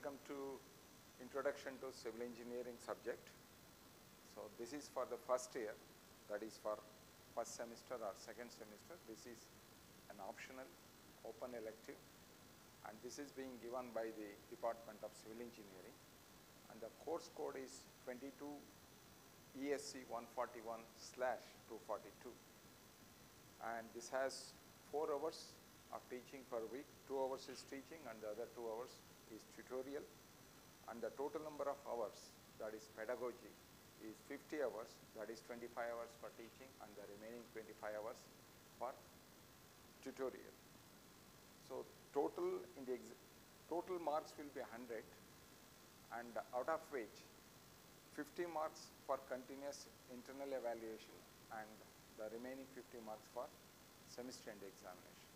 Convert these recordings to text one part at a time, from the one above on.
welcome to Introduction to Civil Engineering subject. So this is for the first year, that is for first semester or second semester. This is an optional open elective and this is being given by the Department of Civil Engineering and the course code is 22 ESC 141 slash 242 and this has four hours of teaching per week, two hours is teaching and the other two hours is tutorial and the total number of hours that is pedagogy is 50 hours, that is 25 hours for teaching and the remaining 25 hours for tutorial. So total in the total marks will be 100 and out of which 50 marks for continuous internal evaluation and the remaining 50 marks for semester end examination.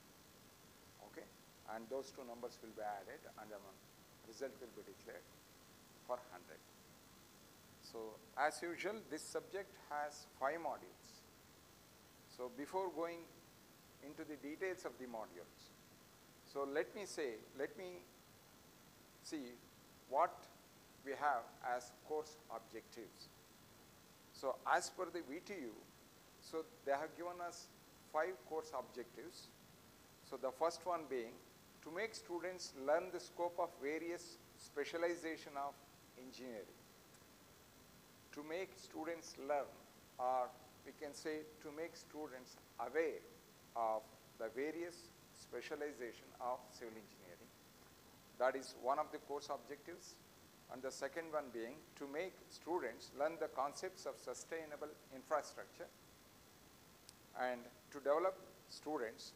Okay? And those two numbers will be added and the result will be declared for 100. So as usual, this subject has five modules. So before going into the details of the modules, so let me say, let me see what we have as course objectives. So as per the VTU, so they have given us five course objectives. So the first one being to make students learn the scope of various specialization of engineering. To make students learn or we can say to make students aware of the various specialization of civil engineering. That is one of the course objectives. And the second one being to make students learn the concepts of sustainable infrastructure and to develop students,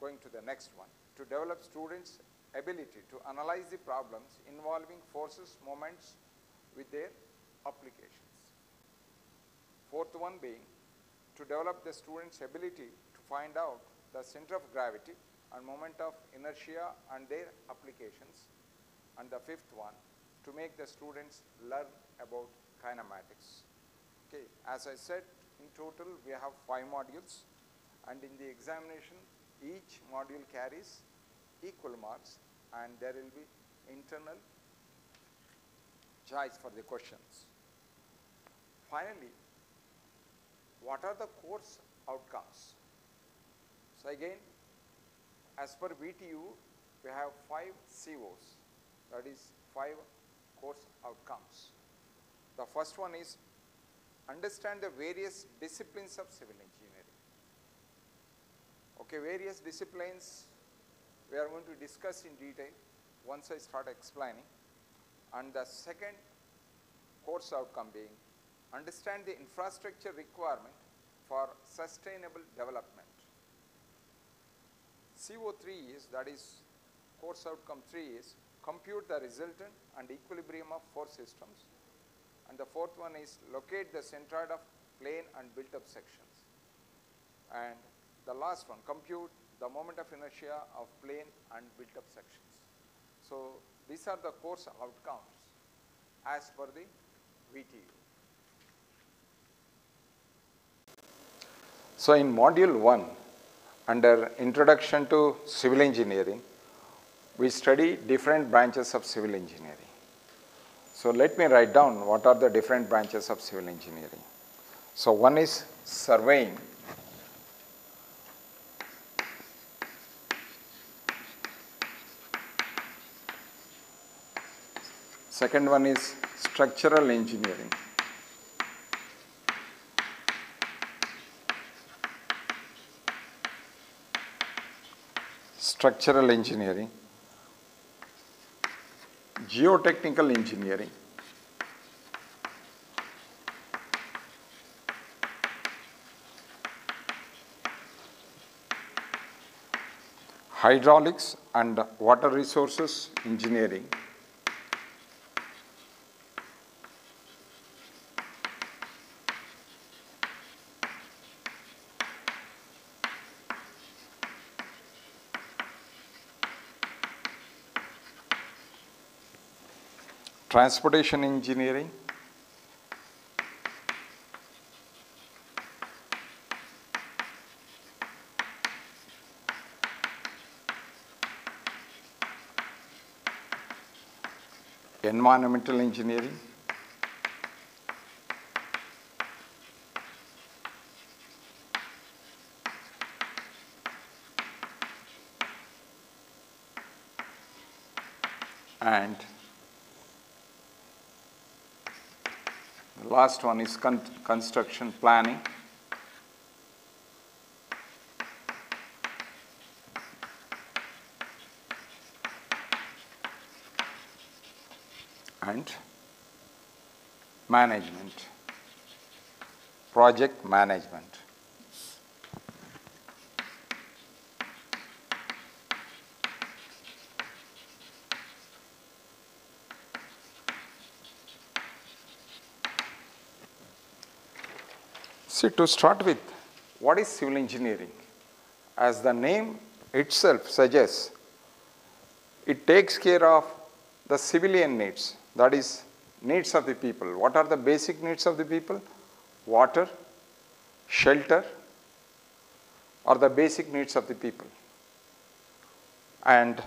going to the next one, to develop students' ability to analyze the problems involving forces, moments with their applications. Fourth one being to develop the students' ability to find out the center of gravity and moment of inertia and their applications. And the fifth one, to make the students learn about kinematics. Okay, as I said, in total we have five modules and in the examination each module carries equal marks and there will be internal choice for the questions. Finally, what are the course outcomes? So again, as per VTU, we have five COs, that is five course outcomes. The first one is understand the various disciplines of civil engineering. Okay, various disciplines we are going to discuss in detail once I start explaining. And the second course outcome being understand the infrastructure requirement for sustainable development. CO3 is that is course outcome 3 is compute the resultant and equilibrium of force systems and the fourth one is locate the centroid of plane and built up sections and the last one compute the moment of inertia of plane and built up sections. So these are the course outcomes as per the VTU. So in module 1 under introduction to civil engineering we study different branches of civil engineering. So let me write down what are the different branches of civil engineering. So one is surveying, second one is structural engineering. Structural engineering, geotechnical engineering, hydraulics and water resources engineering, transportation engineering, environmental engineering, and the last one is con construction planning. and management, project management. See, to start with, what is civil engineering? As the name itself suggests, it takes care of the civilian needs, that is, needs of the people. What are the basic needs of the people? Water, shelter, are the basic needs of the people. And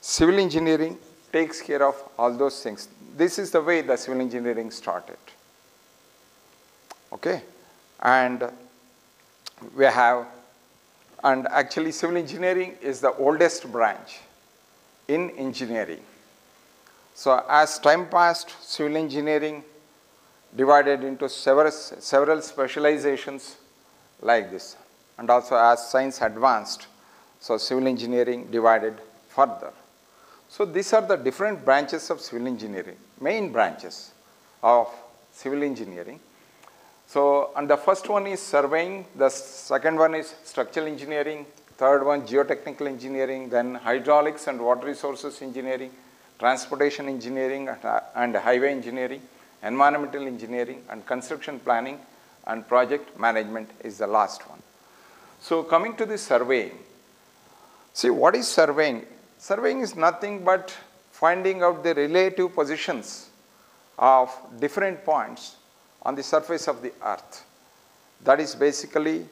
civil engineering takes care of all those things. This is the way the civil engineering started. Okay? And we have, and actually civil engineering is the oldest branch in engineering. So as time passed, civil engineering divided into several, several specializations like this. And also as science advanced, so civil engineering divided further. So these are the different branches of civil engineering, main branches of civil engineering. So, and the first one is surveying, the second one is structural engineering, third one geotechnical engineering, then hydraulics and water resources engineering, transportation engineering uh, and highway engineering, environmental engineering and construction planning and project management is the last one. So coming to the surveying, see what is surveying? Surveying is nothing but finding out the relative positions of different points on the surface of the earth. That is basically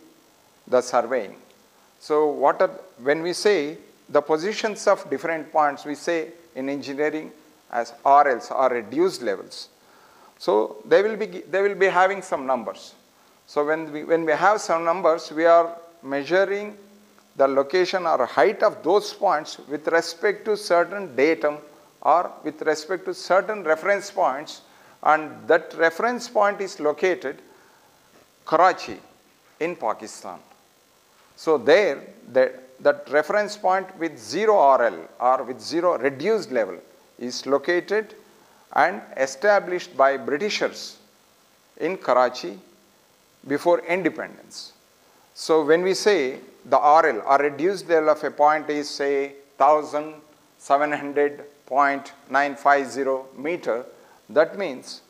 the surveying. So what are, when we say the positions of different points, we say in engineering as RLs or reduced levels. So they will be, they will be having some numbers. So when we, when we have some numbers, we are measuring the location or height of those points with respect to certain datum or with respect to certain reference points and that reference point is located Karachi in Pakistan. So there, that, that reference point with zero RL or with zero reduced level is located and established by Britishers in Karachi before independence. So when we say the RL or reduced level of a point is say 1700.950 meter, that means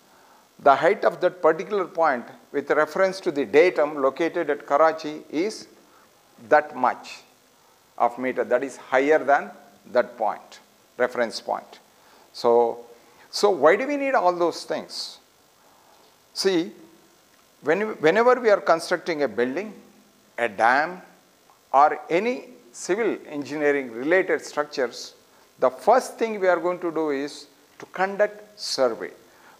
the height of that particular point with reference to the datum located at Karachi is that much of meter that is higher than that point, reference point. So, so why do we need all those things? See, when, whenever we are constructing a building, a dam, or any civil engineering related structures, the first thing we are going to do is to conduct survey.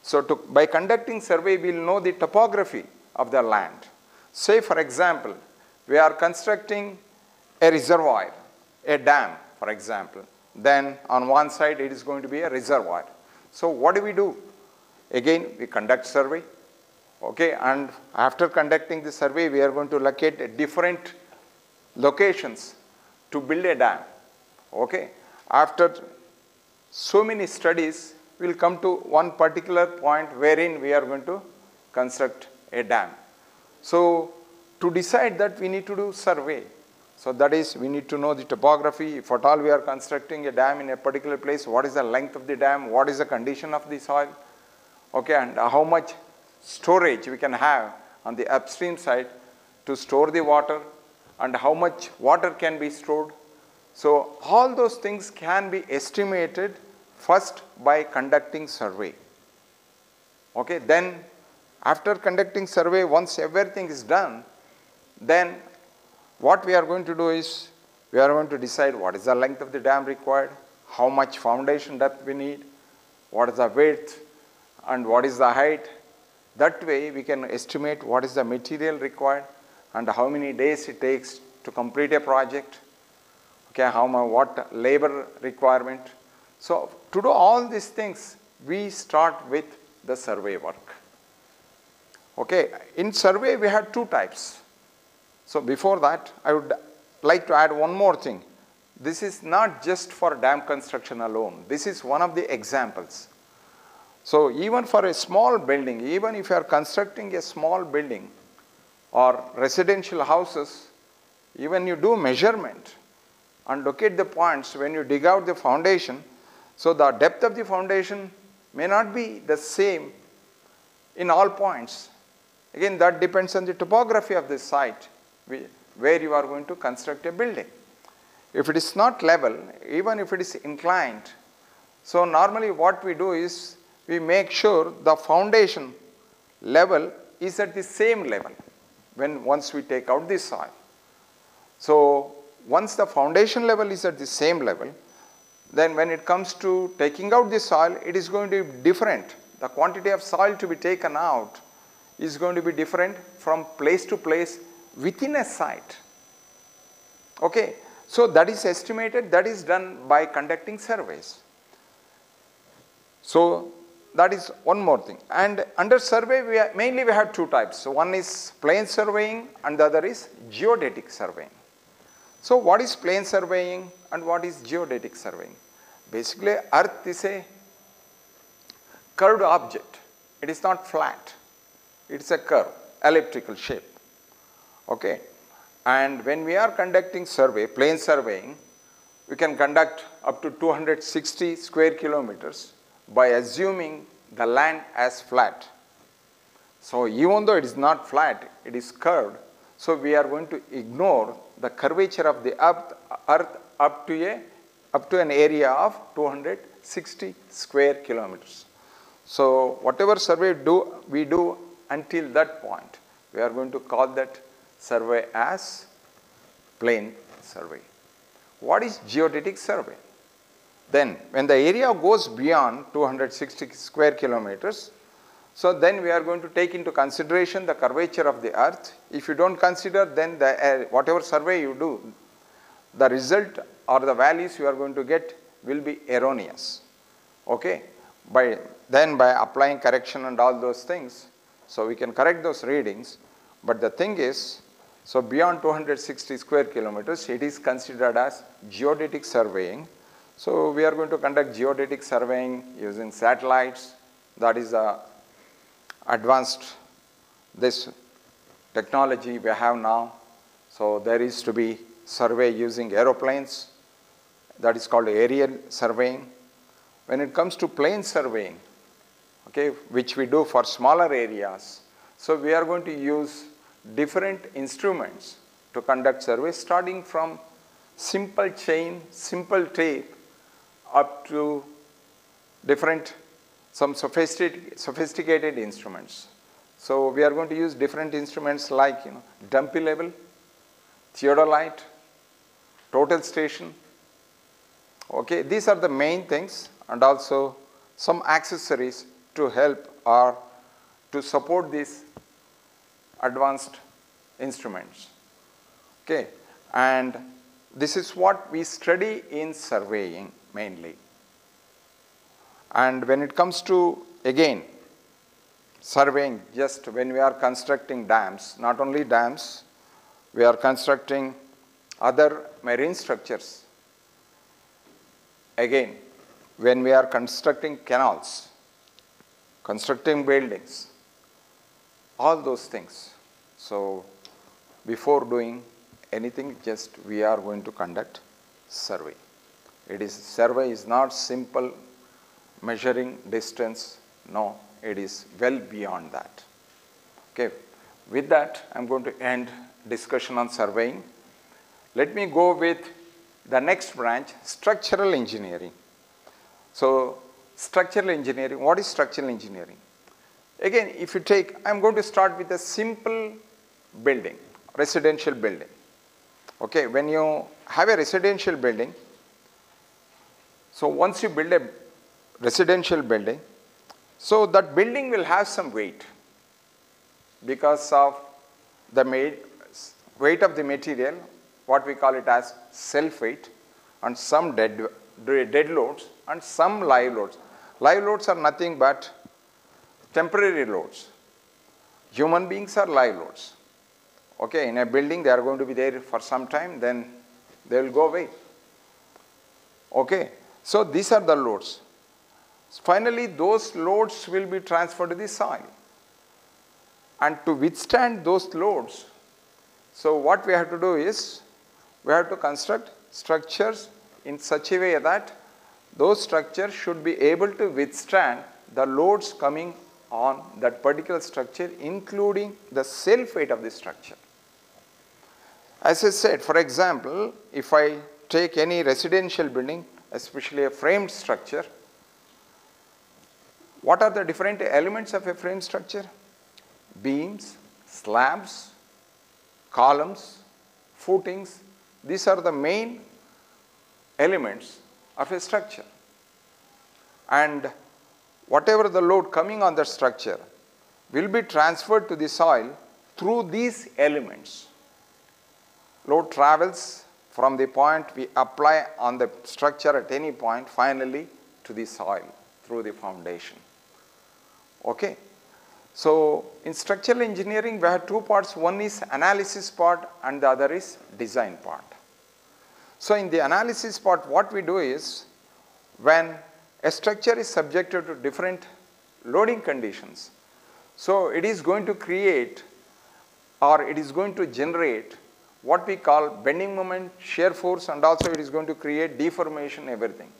So to, by conducting survey, we will know the topography of the land. Say for example, we are constructing a reservoir, a dam for example. Then on one side it is going to be a reservoir. So what do we do? Again, we conduct survey. Okay, and after conducting the survey, we are going to locate different locations to build a dam. Okay, after so many studies, will come to one particular point wherein we are going to construct a dam. So to decide that we need to do survey. So that is we need to know the topography. If at all we are constructing a dam in a particular place, what is the length of the dam, what is the condition of the soil, okay, and how much storage we can have on the upstream side to store the water and how much water can be stored. So all those things can be estimated first by conducting survey. Okay, then after conducting survey, once everything is done, then what we are going to do is we are going to decide what is the length of the dam required, how much foundation depth we need, what is the width, and what is the height. That way we can estimate what is the material required and how many days it takes to complete a project, okay, how much, what labor requirement. So to do all these things, we start with the survey work. Okay, in survey we have two types. So before that, I would like to add one more thing. This is not just for dam construction alone. This is one of the examples. So even for a small building, even if you are constructing a small building or residential houses, even you do measurement and locate the points when you dig out the foundation, so the depth of the foundation may not be the same in all points. Again, that depends on the topography of the site where you are going to construct a building. If it is not level, even if it is inclined, so normally what we do is we make sure the foundation level is at the same level when once we take out the soil. So once the foundation level is at the same level, then when it comes to taking out the soil, it is going to be different. The quantity of soil to be taken out is going to be different from place to place within a site. Okay, so that is estimated, that is done by conducting surveys. So that is one more thing. And under survey, we are, mainly we have two types. So one is plane surveying and the other is geodetic surveying. So what is plane surveying and what is geodetic surveying? Basically, earth is a curved object. It is not flat. It is a curve, elliptical shape. Okay. And when we are conducting survey, plane surveying, we can conduct up to 260 square kilometers by assuming the land as flat. So even though it is not flat, it is curved, so we are going to ignore the curvature of the earth, earth up to a up to an area of 260 square kilometers. So whatever survey do we do until that point, we are going to call that survey as plane survey. What is geodetic survey? Then when the area goes beyond 260 square kilometers, so then we are going to take into consideration the curvature of the earth. If you don't consider then the, uh, whatever survey you do, the result or the values you are going to get will be erroneous. Okay? By, then by applying correction and all those things, so we can correct those readings. But the thing is, so beyond 260 square kilometers, it is considered as geodetic surveying. So we are going to conduct geodetic surveying using satellites. That is a advanced this technology we have now. So there is to be survey using aeroplanes. That is called aerial surveying. When it comes to plane surveying, okay, which we do for smaller areas, so we are going to use different instruments to conduct surveys starting from simple chain, simple tape up to different, some sophisticated, sophisticated instruments. So we are going to use different instruments like you know, dumpy level, theodolite, total station. Okay, these are the main things and also some accessories to help or to support these advanced instruments. Okay, and this is what we study in surveying mainly. And when it comes to, again, surveying, just when we are constructing dams, not only dams, we are constructing other marine structures. Again, when we are constructing canals, constructing buildings, all those things. So before doing anything, just we are going to conduct survey. It is survey is not simple measuring distance. No, it is well beyond that. Okay. With that, I'm going to end discussion on surveying. Let me go with the next branch, structural engineering. So, structural engineering, what is structural engineering? Again, if you take, I'm going to start with a simple building, residential building. Okay, when you have a residential building, so once you build a residential building. So that building will have some weight because of the weight of the material, what we call it as self weight and some dead, dead loads and some live loads. Live loads are nothing but temporary loads. Human beings are live loads. Okay, in a building they are going to be there for some time, then they will go away. Okay, so these are the loads. Finally, those loads will be transferred to the soil. And to withstand those loads, so what we have to do is, we have to construct structures in such a way that those structures should be able to withstand the loads coming on that particular structure including the self weight of the structure. As I said, for example, if I take any residential building, especially a framed structure, what are the different elements of a frame structure? Beams, slabs, columns, footings, these are the main elements of a structure. And whatever the load coming on the structure will be transferred to the soil through these elements. Load travels from the point we apply on the structure at any point finally to the soil through the foundation. Okay. So, in structural engineering we have two parts, one is analysis part and the other is design part. So, in the analysis part what we do is when a structure is subjected to different loading conditions, so it is going to create or it is going to generate what we call bending moment, shear force and also it is going to create deformation everything.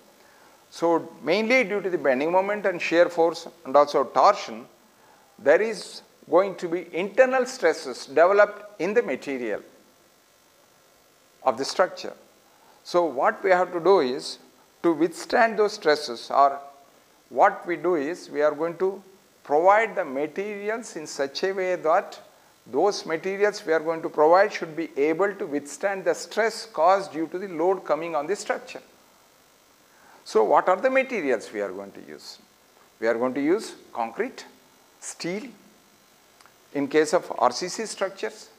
So, mainly due to the bending moment and shear force and also torsion, there is going to be internal stresses developed in the material of the structure. So, what we have to do is to withstand those stresses or what we do is we are going to provide the materials in such a way that those materials we are going to provide should be able to withstand the stress caused due to the load coming on the structure. So, what are the materials we are going to use? We are going to use concrete, steel, in case of RCC structures,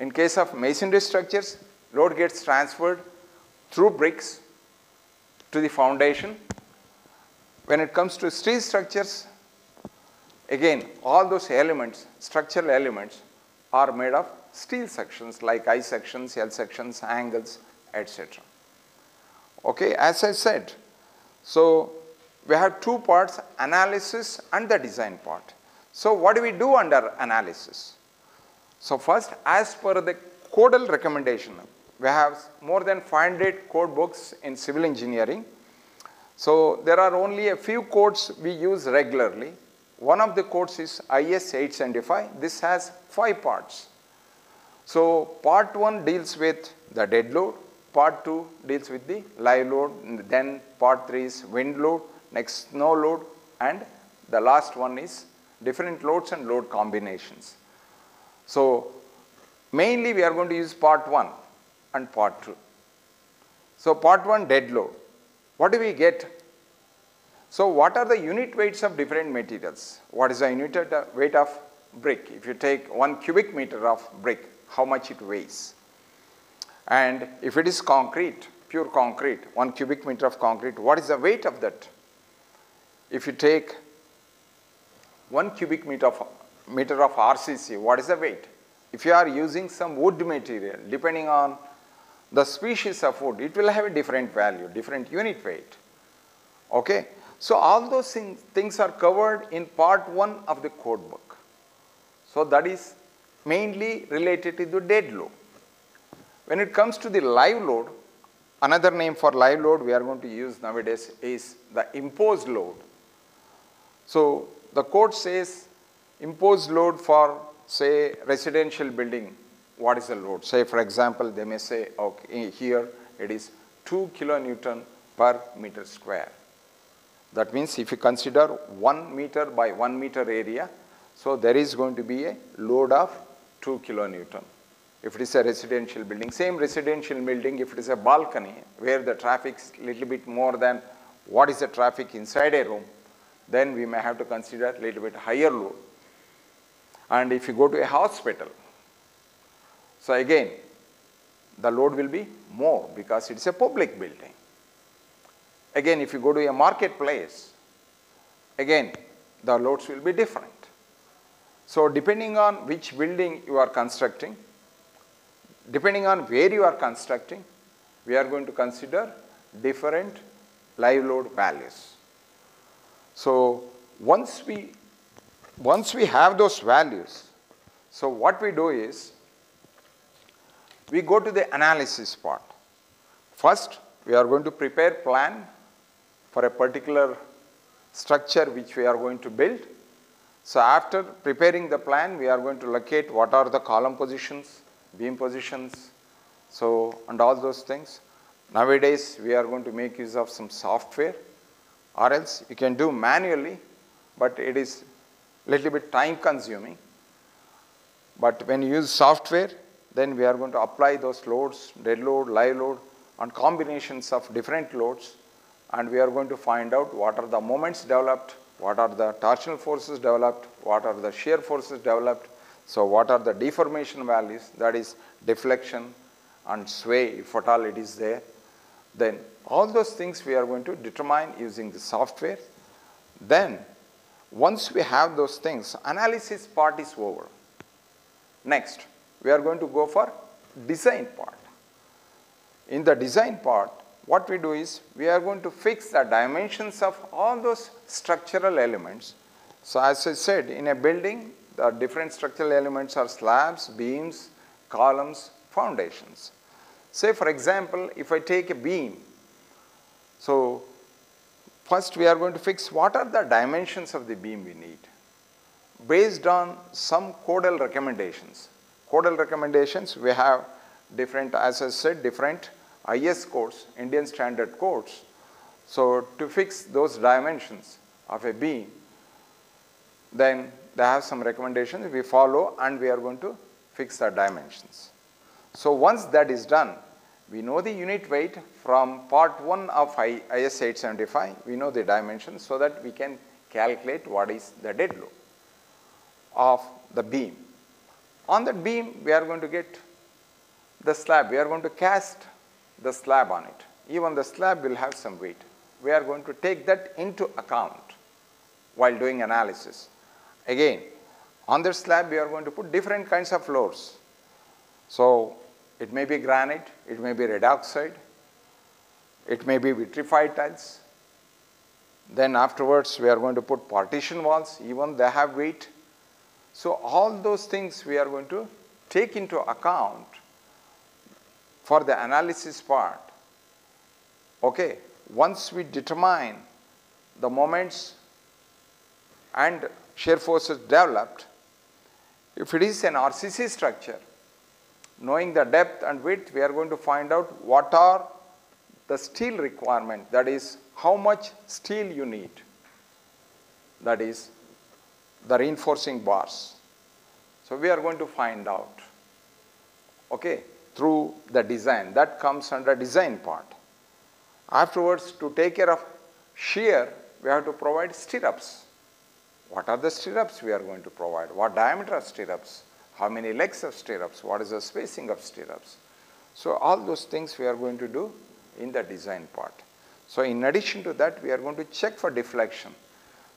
in case of masonry structures, load gets transferred through bricks to the foundation. When it comes to steel structures, again all those elements, structural elements are made of steel sections like I sections, L sections, angles, etc. Okay, as I said, so we have two parts, analysis and the design part. So what do we do under analysis? So first, as per the codal recommendation, we have more than 500 code books in civil engineering. So there are only a few codes we use regularly. One of the codes is IS 875. This has five parts. So part 1 deals with the dead load, part 2 deals with the live load, then part 3 is wind load, next snow load and the last one is different loads and load combinations. So mainly we are going to use part 1 and part 2. So part 1 dead load. What do we get? So what are the unit weights of different materials? What is the unit weight of brick? If you take 1 cubic meter of brick, how much it weighs? And if it is concrete, pure concrete, 1 cubic meter of concrete, what is the weight of that? If you take 1 cubic meter of, meter of RCC, what is the weight? If you are using some wood material, depending on the species of wood, it will have a different value, different unit weight. Okay? So all those things, things are covered in part 1 of the code book. So that is mainly related to the dead load. When it comes to the live load, another name for live load we are going to use nowadays is the imposed load. So the code says imposed load for say residential building what is the load? Say for example, they may say, okay, here it is 2 kilonewton per meter square. That means if you consider 1 meter by 1 meter area, so there is going to be a load of 2 kilonewton. If it is a residential building, same residential building, if it is a balcony where the traffic is little bit more than what is the traffic inside a room, then we may have to consider a little bit higher load. And if you go to a hospital, so again, the load will be more because it's a public building. Again, if you go to a marketplace, again, the loads will be different. So depending on which building you are constructing, depending on where you are constructing, we are going to consider different live load values. So once we, once we have those values, so what we do is, we go to the analysis part. First, we are going to prepare plan for a particular structure which we are going to build. So after preparing the plan, we are going to locate what are the column positions, beam positions, so and all those things. Nowadays, we are going to make use of some software or else you can do manually, but it is little bit time consuming. But when you use software, then we are going to apply those loads, dead load, live load, and combinations of different loads, and we are going to find out what are the moments developed, what are the torsional forces developed, what are the shear forces developed, so what are the deformation values, that is deflection and sway, if at all it is there. Then all those things we are going to determine using the software. Then once we have those things, analysis part is over. Next, we are going to go for design part. In the design part, what we do is we are going to fix the dimensions of all those structural elements. So as I said, in a building, the different structural elements are slabs, beams, columns, foundations. Say for example, if I take a beam, so first we are going to fix what are the dimensions of the beam we need based on some codal recommendations. Codal recommendations, we have different, as I said, different IS codes, Indian standard codes. So to fix those dimensions of a beam, then they have some recommendations we follow and we are going to fix the dimensions. So once that is done, we know the unit weight from part 1 of IS 875, we know the dimensions so that we can calculate what is the dead load of the beam. On that beam, we are going to get the slab, we are going to cast the slab on it. Even the slab will have some weight. We are going to take that into account while doing analysis. Again, on this slab we are going to put different kinds of floors. So it may be granite, it may be red oxide, it may be vitrified tiles. Then afterwards we are going to put partition walls, even they have weight. So all those things we are going to take into account for the analysis part. Okay, once we determine the moments and shear forces developed, if it is an RCC structure, knowing the depth and width, we are going to find out what are the steel requirement, that is how much steel you need, that is the reinforcing bars. So we are going to find out, okay, through the design. That comes under design part. Afterwards, to take care of shear, we have to provide stirrups. What are the stirrups we are going to provide? What diameter of stirrups? How many legs of stirrups? What is the spacing of stirrups? So all those things we are going to do in the design part. So in addition to that, we are going to check for deflection.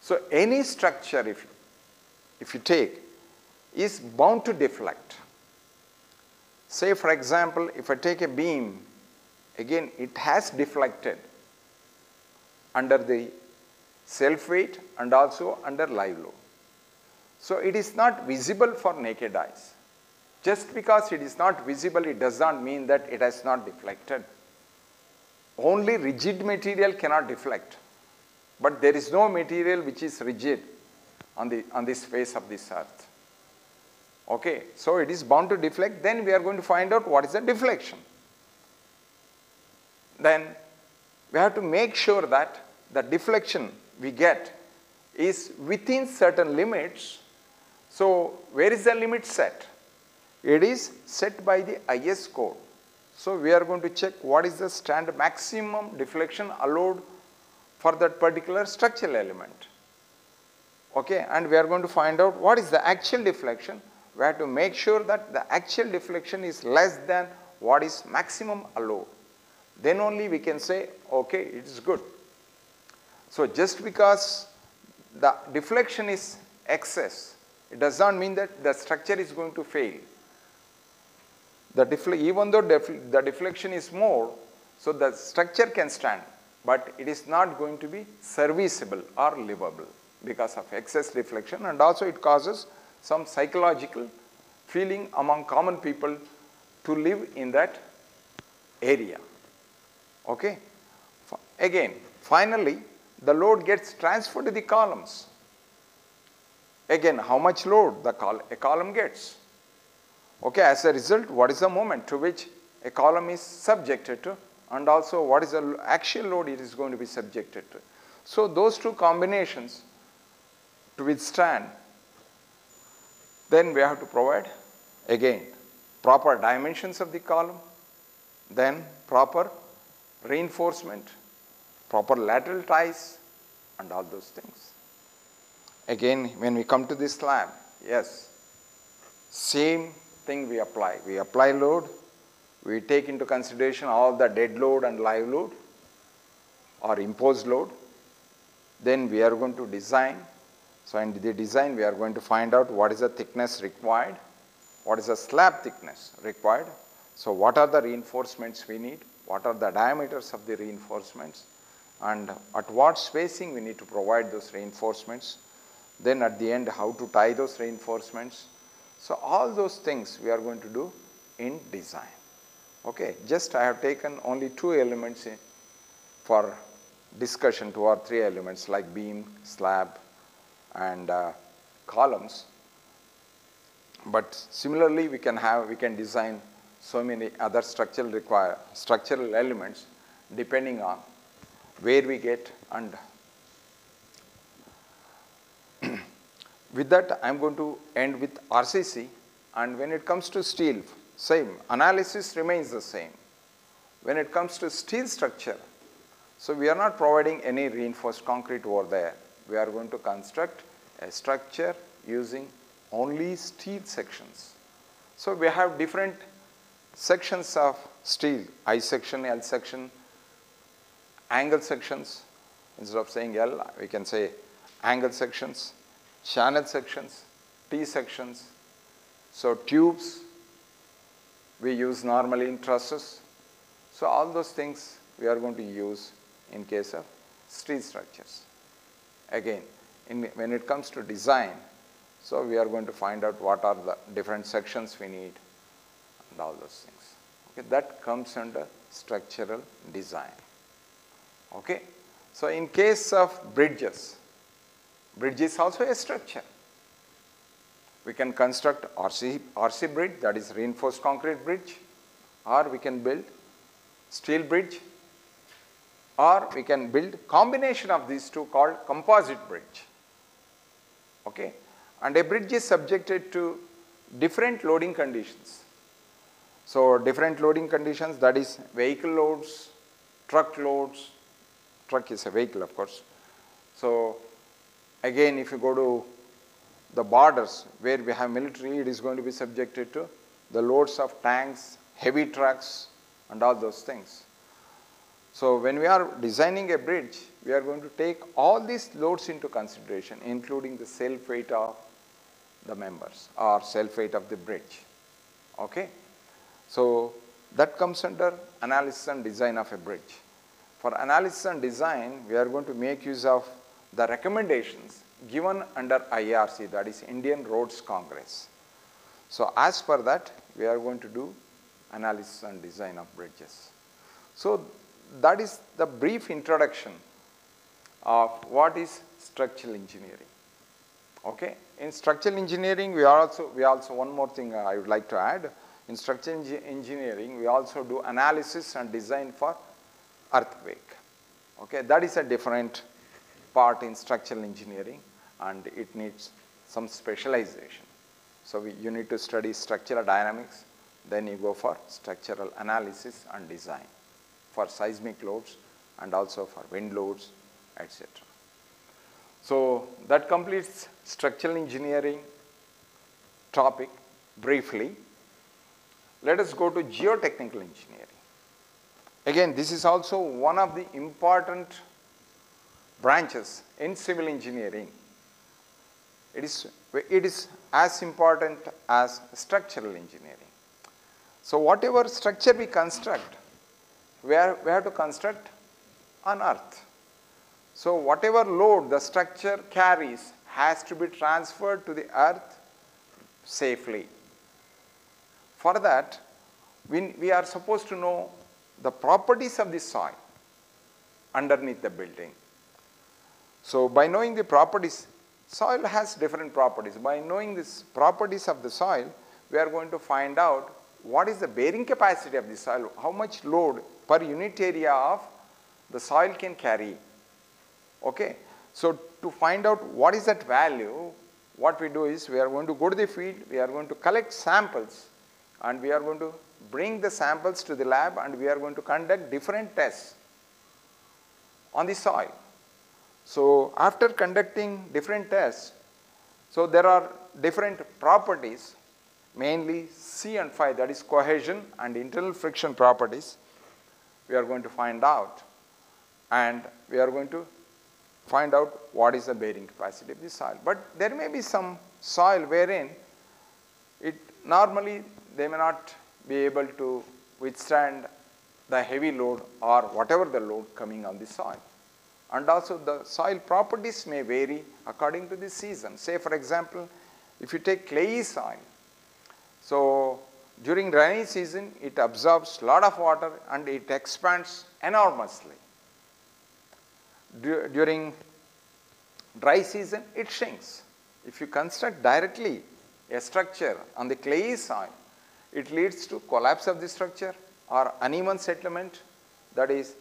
So any structure, if, if you take, is bound to deflect. Say for example, if I take a beam, again it has deflected under the self weight and also under live load. So it is not visible for naked eyes. Just because it is not visible, it does not mean that it has not deflected. Only rigid material cannot deflect. But there is no material which is rigid on, the, on this face of this earth. Okay, so it is bound to deflect, then we are going to find out what is the deflection. Then we have to make sure that the deflection we get is within certain limits. So where is the limit set? It is set by the IS code. So we are going to check what is the standard maximum deflection allowed for that particular structural element. Okay, and we are going to find out what is the actual deflection. We have to make sure that the actual deflection is less than what is maximum allowed. Then only we can say, okay, it is good. So just because the deflection is excess, it does not mean that the structure is going to fail. The even though defle the deflection is more, so the structure can stand, but it is not going to be serviceable or livable because of excess deflection and also it causes some psychological feeling among common people to live in that area. Okay? Again, finally, the load gets transferred to the columns. Again, how much load the col a column gets. Okay, as a result, what is the moment to which a column is subjected to and also what is the actual load it is going to be subjected to. So those two combinations to withstand, then we have to provide again proper dimensions of the column, then proper reinforcement, proper lateral ties and all those things. Again, when we come to this slab, yes, same thing we apply. We apply load, we take into consideration all the dead load and live load or imposed load. Then we are going to design. So in the design, we are going to find out what is the thickness required, what is the slab thickness required. So what are the reinforcements we need, what are the diameters of the reinforcements, and at what spacing we need to provide those reinforcements. Then at the end, how to tie those reinforcements. So all those things we are going to do in design. Okay, just I have taken only two elements for discussion, two or three elements like beam, slab, and uh, columns. But similarly, we can have, we can design so many other structural require, structural elements depending on where we get and with that I am going to end with RCC and when it comes to steel same analysis remains the same. When it comes to steel structure so we are not providing any reinforced concrete over there. We are going to construct a structure using only steel sections. So we have different sections of steel, I section, L section, angle sections. Instead of saying L, we can say angle sections, channel sections, T sections. So tubes we use normally in trusses. So all those things we are going to use in case of steel structures. Again, in, when it comes to design, so we are going to find out what are the different sections we need and all those things. Okay, that comes under structural design. Okay, so in case of bridges, bridge is also a structure. We can construct RC, RC bridge that is reinforced concrete bridge or we can build steel bridge or we can build combination of these two called composite bridge. Okay, and a bridge is subjected to different loading conditions. So different loading conditions that is vehicle loads, truck loads, truck is a vehicle of course. So again if you go to the borders where we have military it is going to be subjected to the loads of tanks, heavy trucks and all those things. So when we are designing a bridge we are going to take all these loads into consideration including the self weight of the members or self weight of the bridge. Okay. So that comes under analysis and design of a bridge. For analysis and design, we are going to make use of the recommendations given under IRC, that is Indian Roads Congress. So as per that, we are going to do analysis and design of bridges. So that is the brief introduction of what is structural engineering. Okay. In structural engineering, we are also, we also, one more thing I would like to add. In structural engineering, we also do analysis and design for earthquake. Okay, that is a different part in structural engineering and it needs some specialization. So we, you need to study structural dynamics, then you go for structural analysis and design for seismic loads and also for wind loads, etc. So that completes structural engineering topic briefly. Let us go to geotechnical engineering. Again, this is also one of the important branches in civil engineering. It is, it is as important as structural engineering. So whatever structure we construct, we, are, we have to construct on earth. So whatever load the structure carries has to be transferred to the earth safely. For that, we, we are supposed to know the properties of the soil underneath the building. So by knowing the properties, soil has different properties. By knowing these properties of the soil, we are going to find out what is the bearing capacity of the soil, how much load per unit area of the soil can carry. Okay. So to find out what is that value, what we do is we are going to go to the field, we are going to collect samples and we are going to bring the samples to the lab and we are going to conduct different tests on the soil. So after conducting different tests, so there are different properties, mainly C and phi, that is cohesion and internal friction properties, we are going to find out and we are going to find out what is the bearing capacity of the soil. But there may be some soil wherein it normally they may not be able to withstand the heavy load or whatever the load coming on the soil. And also the soil properties may vary according to the season. Say for example, if you take clayey soil, so during rainy season it absorbs lot of water and it expands enormously. during dry season it shrinks. If you construct directly a structure on the clayey soil, it leads to collapse of the structure or uneven settlement that is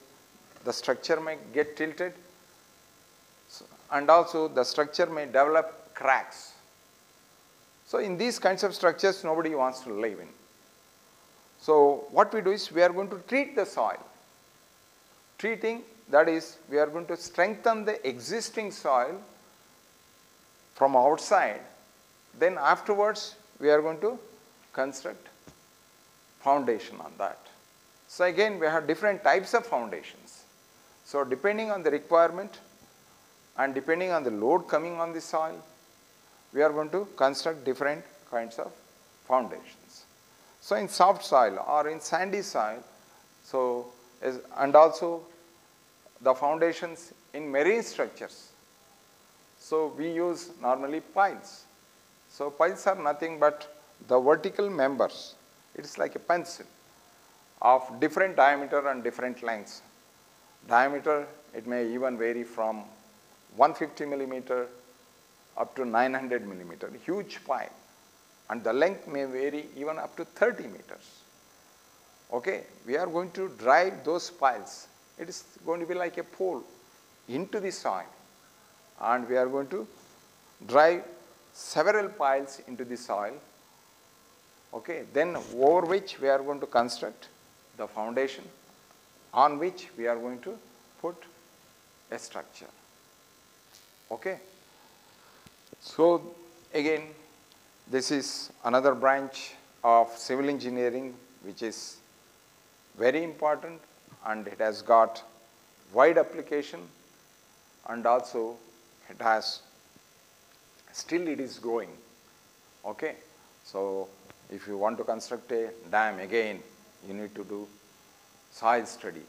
the structure may get tilted and also the structure may develop cracks. So in these kinds of structures nobody wants to live in. So what we do is we are going to treat the soil. Treating that is we are going to strengthen the existing soil from outside then afterwards we are going to construct foundation on that. So again we have different types of foundations. So depending on the requirement and depending on the load coming on the soil, we are going to construct different kinds of foundations. So in soft soil or in sandy soil, so and also the foundations in marine structures. So we use normally piles. So piles are nothing but the vertical members it is like a pencil of different diameter and different lengths. Diameter, it may even vary from 150 millimeter up to 900 millimeter, huge pile. And the length may vary even up to 30 meters. Okay, we are going to drive those piles. It is going to be like a pole into the soil. And we are going to drive several piles into the soil okay, then over which we are going to construct the foundation on which we are going to put a structure. Okay. So again this is another branch of civil engineering which is very important and it has got wide application and also it has still it is growing okay so if you want to construct a dam again, you need to do soil study.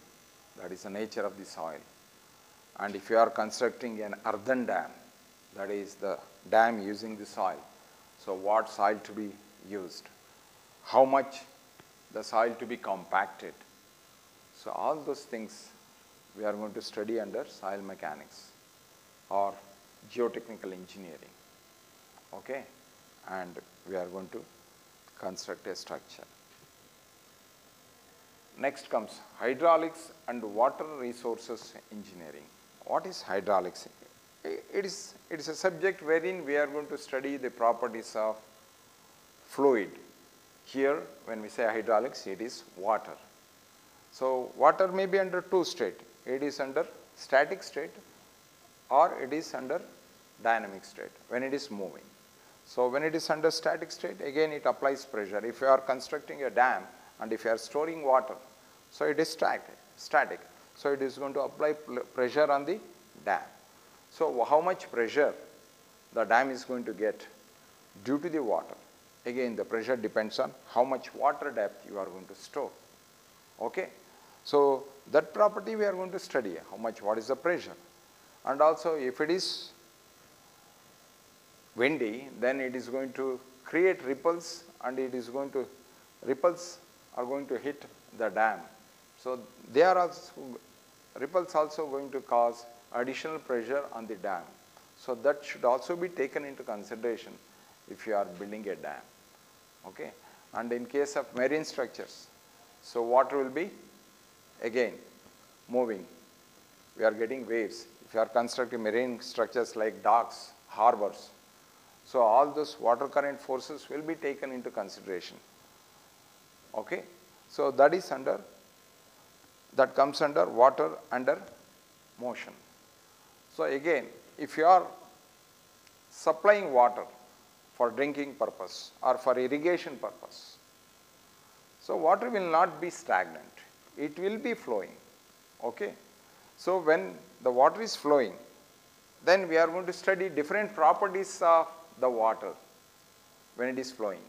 That is the nature of the soil. And if you are constructing an earthen dam, that is the dam using the soil. So what soil to be used? How much the soil to be compacted? So all those things we are going to study under soil mechanics or geotechnical engineering. Okay? And we are going to construct a structure. Next comes hydraulics and water resources engineering. What is hydraulics? It is, it is a subject wherein we are going to study the properties of fluid. Here, when we say hydraulics, it is water. So, water may be under two state. It is under static state or it is under dynamic state when it is moving. So when it is under static state, again it applies pressure. If you are constructing a dam and if you are storing water, so it is static. static. So it is going to apply pressure on the dam. So how much pressure the dam is going to get due to the water? Again, the pressure depends on how much water depth you are going to store. Okay? So that property we are going to study, how much, what is the pressure. And also if it is windy, then it is going to create ripples and it is going to, ripples are going to hit the dam. So they are also, ripples also going to cause additional pressure on the dam. So that should also be taken into consideration if you are building a dam. Okay? And in case of marine structures, so water will be again moving. We are getting waves. If you are constructing marine structures like docks, harbors, so all those water current forces will be taken into consideration. Okay? So that is under, that comes under water under motion. So again, if you are supplying water for drinking purpose or for irrigation purpose, so water will not be stagnant, it will be flowing. Okay? So when the water is flowing, then we are going to study different properties of the water when it is flowing.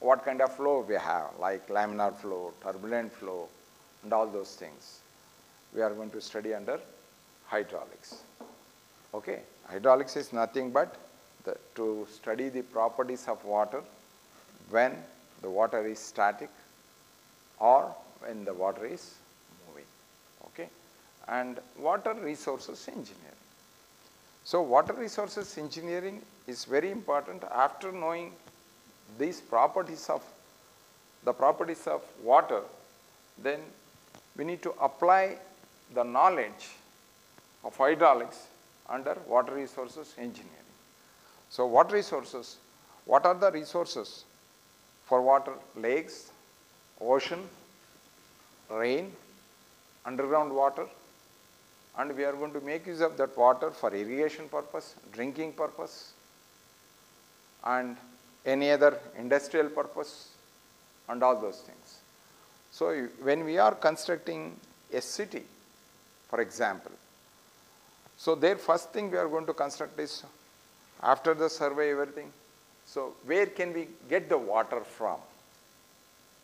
What kind of flow we have, like laminar flow, turbulent flow, and all those things. We are going to study under hydraulics. Okay, hydraulics is nothing but the, to study the properties of water when the water is static or when the water is moving. Okay, and water resources engineering. So water resources engineering is very important after knowing these properties of the properties of water, then we need to apply the knowledge of hydraulics under water resources engineering. So water resources, what are the resources for water? Lakes, ocean, rain, underground water, and we are going to make use of that water for irrigation purpose, drinking purpose, and any other industrial purpose, and all those things. So when we are constructing a city, for example, so their first thing we are going to construct is after the survey everything. So where can we get the water from?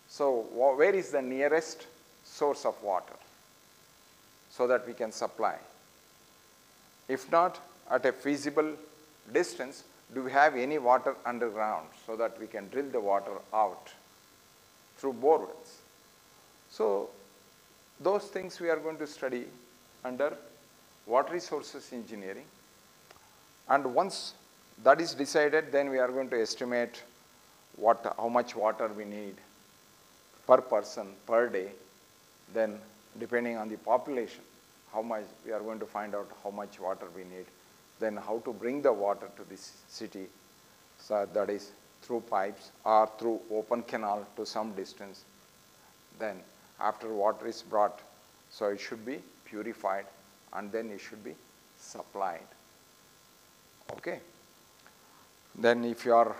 So where is the nearest source of water so that we can supply? If not at a feasible distance, do we have any water underground so that we can drill the water out through borewells? So those things we are going to study under water resources engineering. And once that is decided, then we are going to estimate what, how much water we need per person per day. Then depending on the population, how much we are going to find out how much water we need. Then how to bring the water to this city. So that is through pipes or through open canal to some distance. Then after water is brought, so it should be purified and then it should be supplied. Okay. Then if you are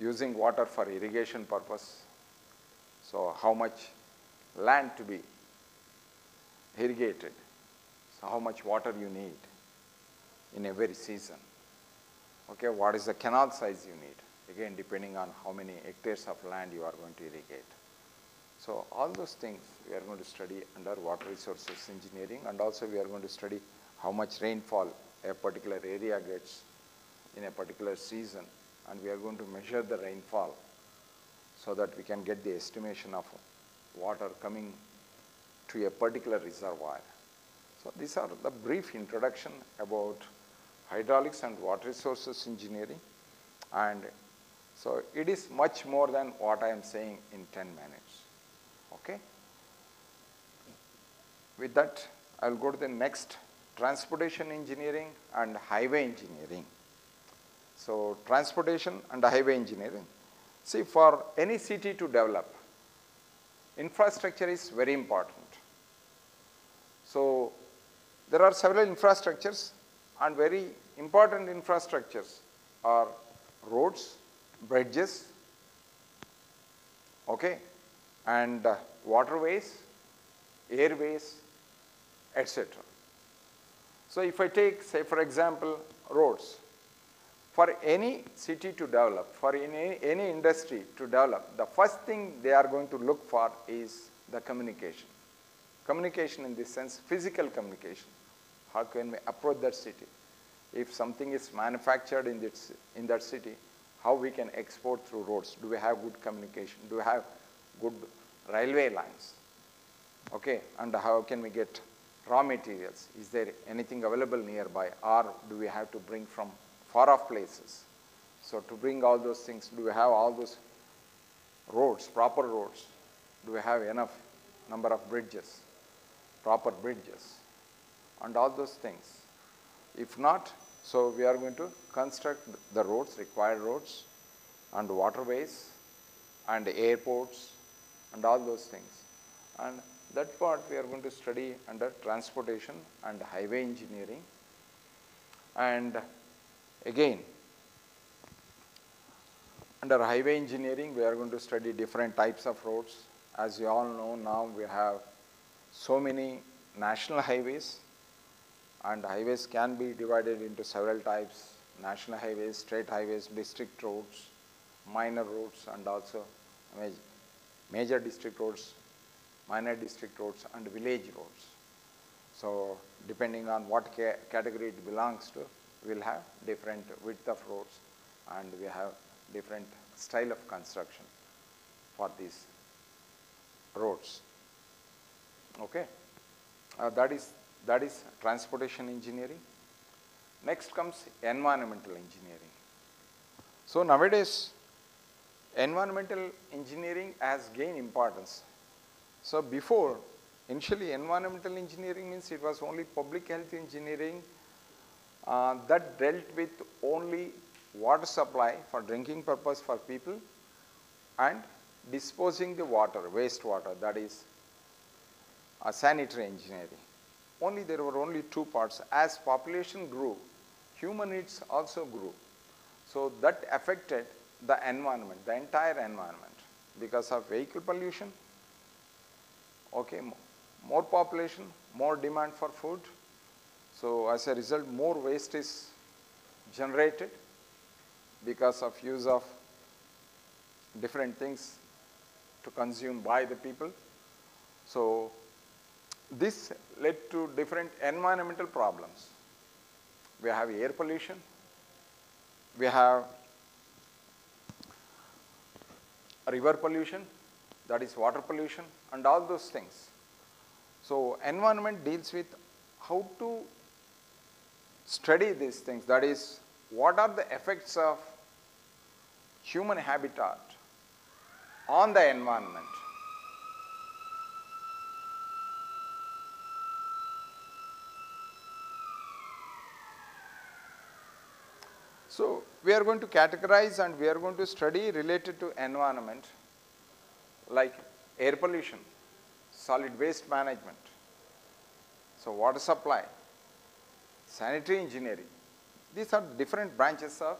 using water for irrigation purpose, so how much land to be irrigated, so how much water you need in every season. Okay, what is the canal size you need? Again, depending on how many hectares of land you are going to irrigate. So all those things we are going to study under water resources engineering and also we are going to study how much rainfall a particular area gets in a particular season and we are going to measure the rainfall so that we can get the estimation of water coming to a particular reservoir. So these are the brief introduction about hydraulics and water resources engineering and so it is much more than what I am saying in 10 minutes. Okay. With that, I will go to the next transportation engineering and highway engineering. So transportation and highway engineering. See, for any city to develop, infrastructure is very important. So there are several infrastructures and very important infrastructures are roads, bridges, okay, and uh, waterways, airways, etc. So if I take say for example roads, for any city to develop, for any, any industry to develop, the first thing they are going to look for is the communication. Communication in this sense, physical communication. How can we approach that city? If something is manufactured in, this, in that city, how we can export through roads? Do we have good communication? Do we have good railway lines? Okay, and how can we get raw materials? Is there anything available nearby or do we have to bring from far off places? So to bring all those things, do we have all those roads, proper roads? Do we have enough number of bridges, proper bridges and all those things? If not, so we are going to construct the roads, required roads and waterways and airports and all those things. And that part we are going to study under transportation and highway engineering. And again, under highway engineering, we are going to study different types of roads. As you all know now, we have so many national highways and highways can be divided into several types, national highways, state highways, district roads, minor roads and also major district roads, minor district roads and village roads. So depending on what ca category it belongs to, we will have different width of roads and we have different style of construction for these roads. Okay, uh, that is that is transportation engineering. Next comes environmental engineering. So nowadays, environmental engineering has gained importance. So before, initially environmental engineering means it was only public health engineering uh, that dealt with only water supply for drinking purpose for people and disposing the water, wastewater, that is uh, sanitary engineering only there were only two parts. As population grew, human needs also grew. So that affected the environment, the entire environment because of vehicle pollution, okay, more population, more demand for food. So as a result, more waste is generated because of use of different things to consume by the people. So this led to different environmental problems. We have air pollution, we have river pollution, that is water pollution and all those things. So environment deals with how to study these things, that is what are the effects of human habitat on the environment So we are going to categorize and we are going to study related to environment like air pollution, solid waste management, so water supply, sanitary engineering. These are different branches of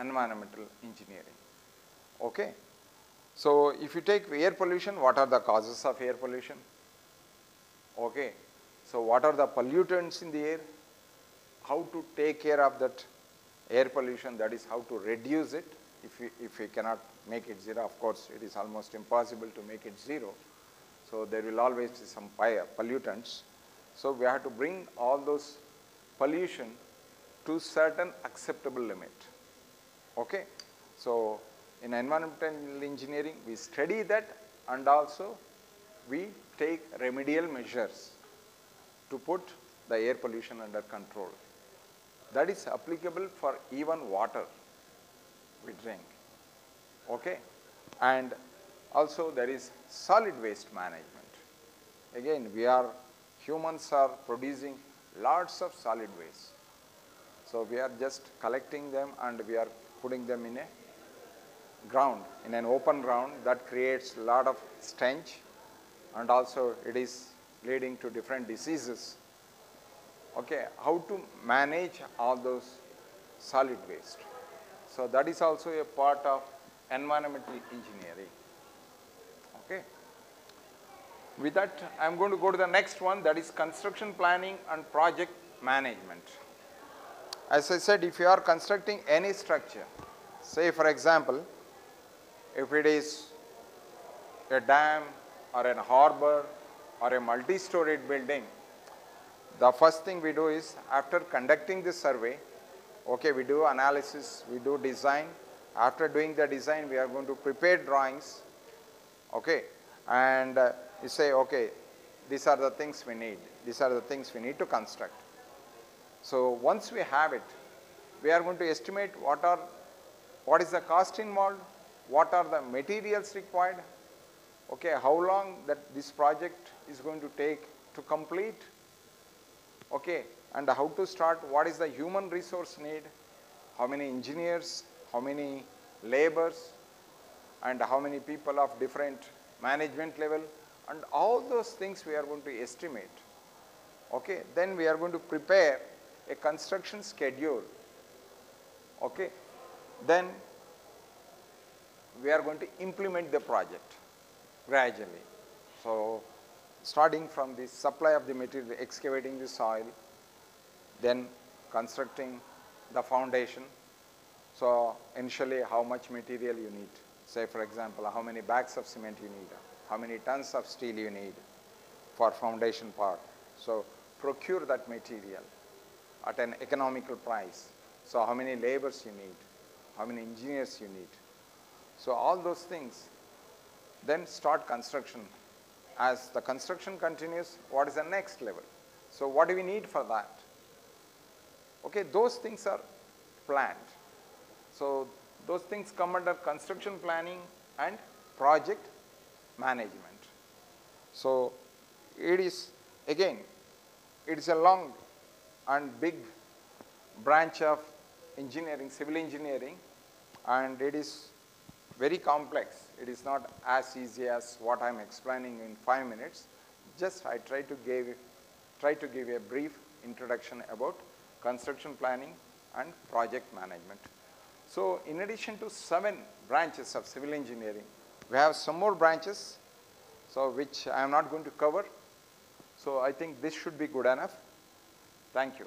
environmental engineering. Okay. So if you take air pollution, what are the causes of air pollution? Okay. So what are the pollutants in the air? How to take care of that air pollution, that is how to reduce it. If we, if we cannot make it zero, of course, it is almost impossible to make it zero. So there will always be some pollutants. So we have to bring all those pollution to certain acceptable limit. Okay? So in environmental engineering, we study that and also we take remedial measures to put the air pollution under control. That is applicable for even water we drink. Okay? And also there is solid waste management. Again, we are, humans are producing lots of solid waste. So we are just collecting them and we are putting them in a ground, in an open ground that creates lot of stench and also it is leading to different diseases okay, how to manage all those solid waste. So that is also a part of environmental engineering. Okay. With that, I am going to go to the next one that is construction planning and project management. As I said, if you are constructing any structure, say for example, if it is a dam or an harbor or a multi-storied building, the first thing we do is after conducting this survey, okay, we do analysis, we do design. After doing the design, we are going to prepare drawings, okay, and uh, you say, okay, these are the things we need. These are the things we need to construct. So once we have it, we are going to estimate what are, what is the cost involved, what are the materials required, okay, how long that this project is going to take to complete, okay, and how to start, what is the human resource need, how many engineers, how many laborers, and how many people of different management level, and all those things we are going to estimate. Okay, then we are going to prepare a construction schedule. Okay, then we are going to implement the project gradually. So, starting from the supply of the material, excavating the soil, then constructing the foundation. So, initially how much material you need, say for example, how many bags of cement you need, how many tons of steel you need for foundation part. So, procure that material at an economical price. So, how many labors you need, how many engineers you need. So, all those things then start construction. As the construction continues, what is the next level? So, what do we need for that? Okay, those things are planned. So, those things come under construction planning and project management. So, it is again, it is a long and big branch of engineering, civil engineering and it is very complex. It is not as easy as what I am explaining in 5 minutes. Just I try to give, try to give a brief introduction about construction planning and project management. So, in addition to 7 branches of civil engineering, we have some more branches, so which I am not going to cover. So, I think this should be good enough. Thank you.